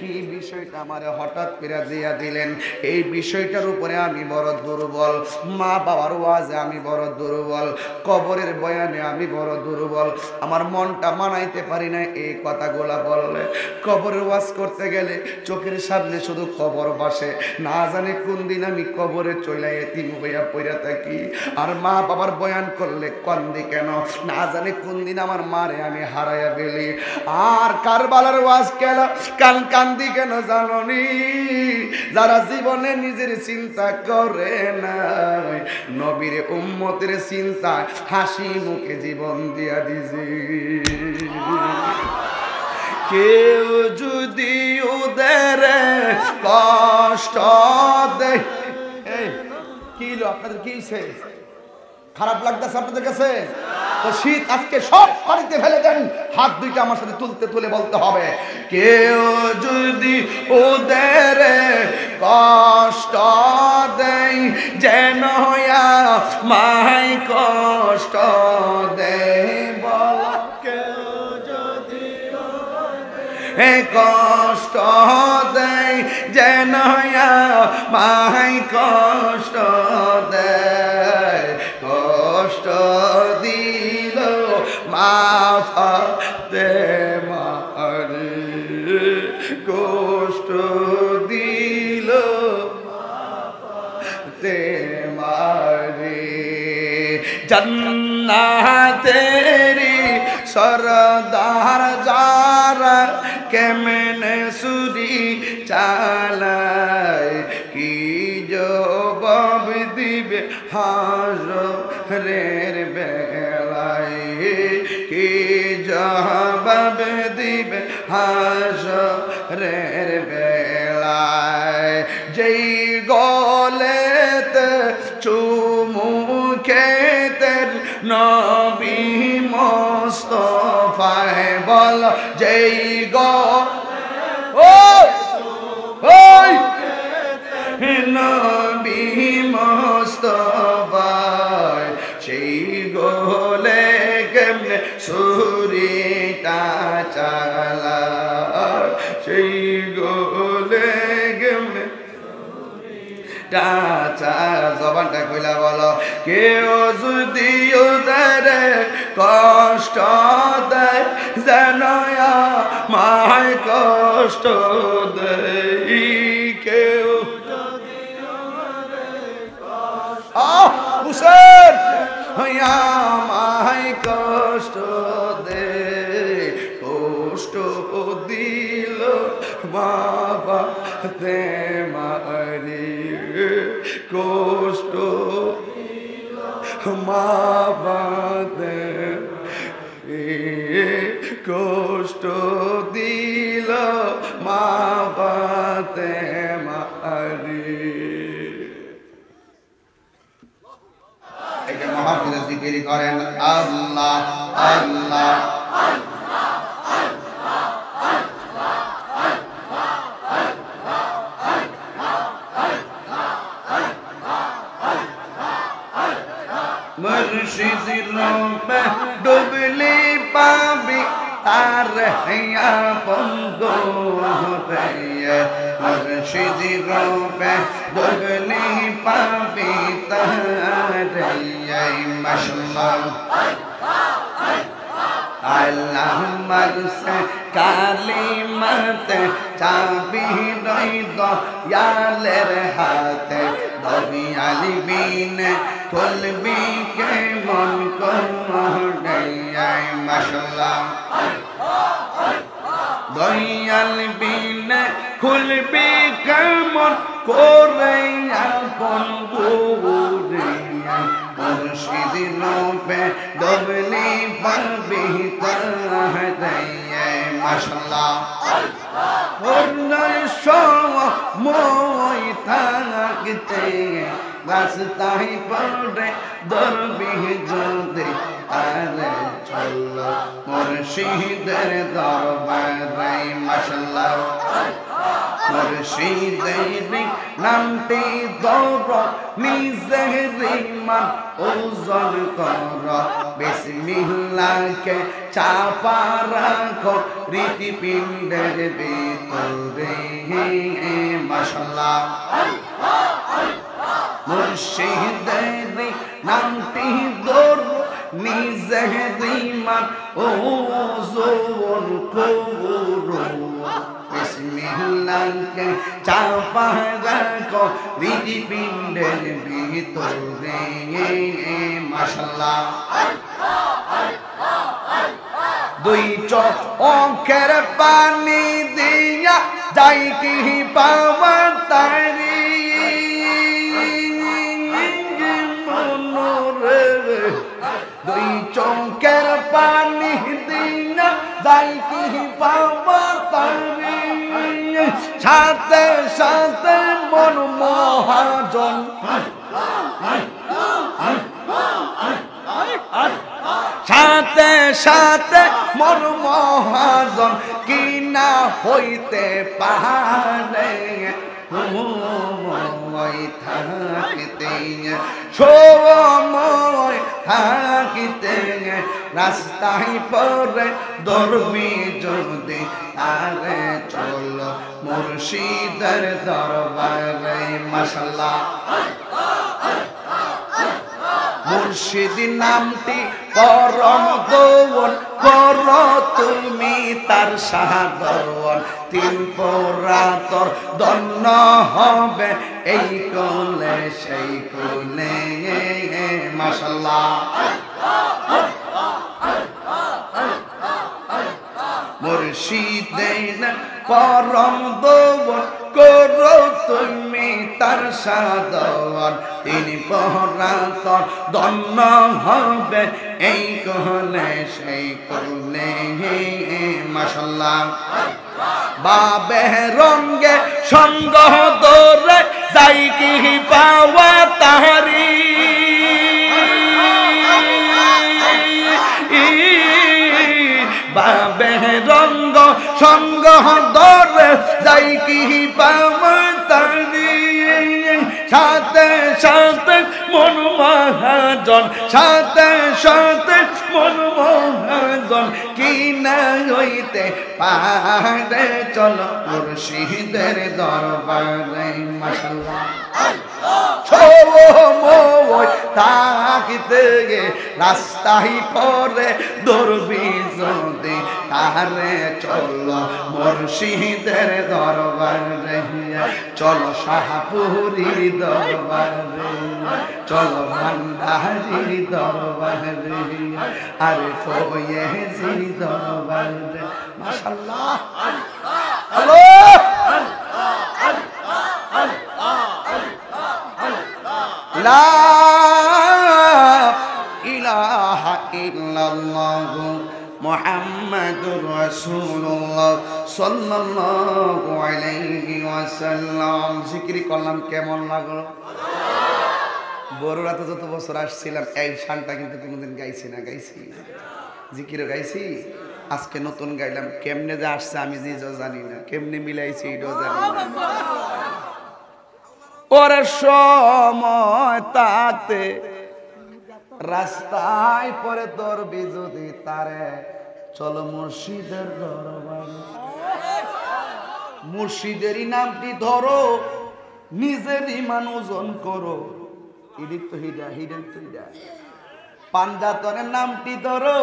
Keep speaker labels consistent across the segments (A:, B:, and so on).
A: কি বিষয়টা আমার হঠাৎ করে দিয়া দিলেন? এই বিষয়টার উপরে আমি বড় দুর্বল। মা বাবার ওয়াজে আমি বড় দুর্বল। কবরের বয়ানে আমি বড় দুর্বল। আমার মনটা মানাইতে পারি না এই কথাগুলা বললে। কবরের ওয়াজ করতে গেলে চোখের সামনে শুধু কবর বাসে। না জানি কোন দিন আমি কবরে চলে এতিম হইয়া পইরা থাকি। আর মা বাবার বয়ান করলে কন্দি কেন? না জানি কোন দিন আমার মারে আমি হারাইয়া ফেলি। আর কারবালার ওয়াজ কেন? কান কান্দি কেন জাননি? যারা জীবনে নিজের চিন্তা করে না নবীর উম্মতের চিন্তা হাসি মুখে জীবন দিয়া দিছি। কেউ যদি ওদের কষ্ট দেয় কি আপনাদের কি খারাপ লাগতেছে আপনাদের কাছে? তো শীত আজকে সব পানিতে ফেলে দেন। হাত দুইটা আমার সাথে তুলতে তুলে বলতে হবে। কেউ যদি ওদের কষ্ট দেয়, যেন মাই কষ্ট দেয়, বল কেউ যদি কষ্ট দেয়, যেন মাই কষ্ট মাফাতে মারে কষ্ট দিল। তে মারে জন্নাতেরি সরদার যারা কেমনে সুরি চালায়। নবী মোস্তফায় বল, যেই গ ওই নবী মোস্তফায় সেই গোলে কেমনে সুরিটা চালা সেই গোলে কেমনে টাচা জবানটা কইলা বলো। কেউ যদি ওদের কষ্ট দেয়, যেন মায় কষ্ট দেয়। কেউ হুসেন! হইয়া মায় কষ্ট দে কষ্ট দিল বাবা দে মারি কষ্ট মা বাদে কষ্ট দিল মা বাতে মারি এটা মহাপুরের জিকিরি করেন আল্লাহ আল্লাহ। মুর্শিদ রূপে ডুবলি পাবি, তার হইয়া বন্ধু রে মুর্শিদ রূপে ডুবলি পাবি, তার মশলাম আল্লাহ মরসে কালিমত, চাবি রইদ ইয়ালের হাতে। দবিয়ালি বিন খুলবি কে মন কমাই মশলা দয়াল বিন খুলবি কেমন করে আপন বুড়িয়া মুর্শিদ রূপে ডবলি পাবি তাহাদাইয়ে মাশাল্লাহ হরনাই সময় থাকতে রাস্তায় পড়ে দরবি যদি আরে চল মুর্শিদের দরবারে মাশাল্লাহ মুর্শিদের নামটি দর নিজের মান ওজন কর। বিসমিল্লাহকে চাপা রাখো হৃদপিণ্ডের ভিতরে মাশাল্লাহ। মুর্শিদের নামটি দর মান ওজন করো। বিসমিল্লাহকে চাপা রাখো হৃদপিণ্ডের ভিতরে। মাশাল্লাহ। দুই চোখ অঙ্কের পানি দিয়া যাই পাওয়া তারি। দুই চৌকের পানি সাথে মন মহাজন কিনা হইতে পাহাড়ে সময় থাকিতে রাস্তায় পরে ধর্মী যদি আরে চল মুর্শিদের দরবারে, মশাল্লাহ। মুর্শিদ নামটি পরম দৌন কর তুমি তার সাহাদরণ তিন পরাতর দন্ন হবে এই কলে, সেই কোলে। মাসাল্লাহ মুর্শিদেন পরম দৌন করো তুমি তার সাদন তিনি পহরাতর দন্ন হবে এই কহলে সেই করলে মাসাল্লাহ বাবে রঙ্গে সঙ্গ দোরে যাই কি পাওয়া তাহারি সঙ্গ দরে যাই কি পাওয়া তারি সাথে সাথে মন মহাজন, সাথে সাথে মন মহাজন, কি না হইতে পাহাড়ে চলো মুর্শিদের দরবারে মাসাল্লাহ সময় থাকিতে রাস্তায় পরে দৌড়বি যদি তাহারে চল, মুর্শিদের দরবারে চলো শাহপুরীর দরবারে চলো ভান্ডারির দরবারে আরে ফয়েজির দরবারে মাশাল্লাহ। হ্যালো লা ইলাহা জিকির করলাম কেমন যত বছর আসছিলাম, এই শানটা কিন্তু কোনোদিন গাইছি না, গাইছি। জিকিরও গাইছি। আজকে নতুন গাইলাম, কেমনে যে আসছে আমি নিজেও জানি না, কেমনে মিলাইছি এটাও জানি না। ওরে সময় তাতে রাস্তায় পরে তোর বিজুদি তারে, চলো মুর্শিদের দরবারে। মুর্শিদেরই নামটি ধরো নিজের ইমান ওজন করো। ইডিক তো হিডা হিডেন তো হিডা। পাঞ্জাতনের নামটি ধরো,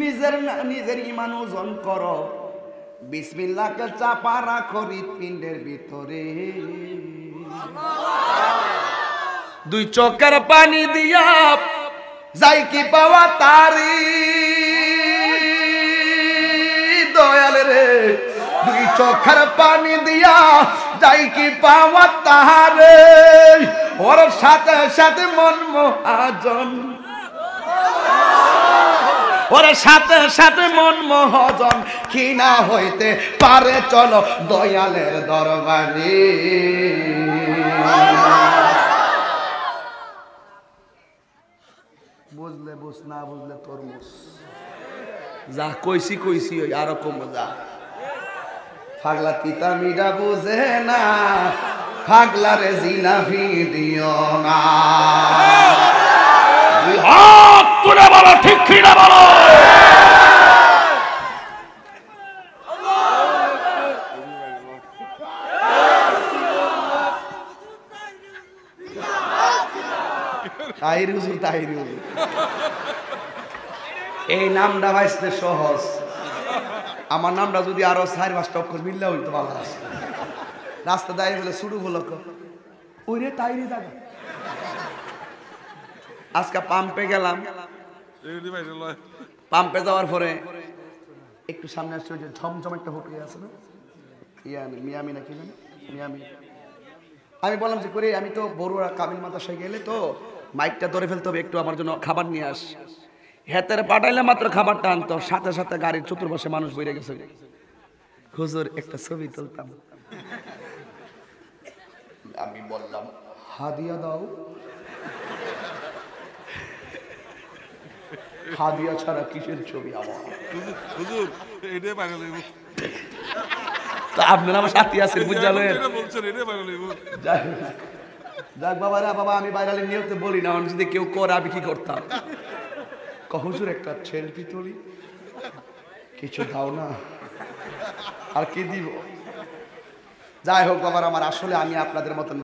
A: নিজের নিজের ইমান ওজন করো। বিসমিল্লাহকে চাপা রাখো হৃৎপিণ্ডের ভিতরে। দুই চোখের পানি দিয়া যাই কি পাওয়া তারি। দয়াল রে, দুই চোখের পানি দিয়া যাই কি পাওয়া তাহারে। ওর সাথে সাথে মন মহাজন। ওর সাথে সাথে মন মহাজন। কি না হইতে পারে, চলো দয়ালের দরবারে বুঝলে বুঝ না বুঝলে তরমুজ। যা কইছি কইছি, ওই আরও যা। ফাগলা তিতা মিডা বুঝে না ফাগলারে জিলাফি দিও না।
B: তুলে বলো, ঠিক কিনা বলো?
A: তাহির হুজুর তাহির হুজুর। এই নামটা ভাইসতে সহজ। আমার নামটা যদি আরও চার পাঁচটা অক্ষর মিললে হইতো ভালো রাস্তা দাঁড়িয়ে বলে, শুরু হলো ওই রে তাইরে জায়গা আজকে পাম্পে গেলাম। পাম্পে যাওয়ার পরে একটু সামনে আসছে, ওই যে ঝমঝম একটা হোটেল আছে না? ইয়ামি, মিয়ামি নাকি জানি? মিয়ামি। আমি বললাম যে, করে, আমি তো বড়ুয়া কামিল মাতাসায় গেলে তো মাইকটা ধরে ফেলতে হবে, একটু আমার জন্য খাবার নিয়ে আস। হেতের পাঠাইলে মাত্র খাবারটা আনতো সাথে সাথে গাড়ির চতুর্পাশে মানুষ বইরে গেছে। হুজুর একটা ছবি তুলতাম। আমি বললাম হাদিয়া দাও। হাদিয়া ছাড়া কিসের ছবি আমার?
C: হুজুর এটাই পাগল
A: তা আপনারা আমার সাথী আছেন বুঝালেন যাক বাবা রে বাবা আমি বাইরালের নিয়তে বলি না আমি যদি কেউ করে আমি কি করতাম? কহজুর একটা সেলফি তুলি। কিছু দাও না। আর কি দিব? যাই হোক বাবার, আমার আসলে আমি আপনাদের মতন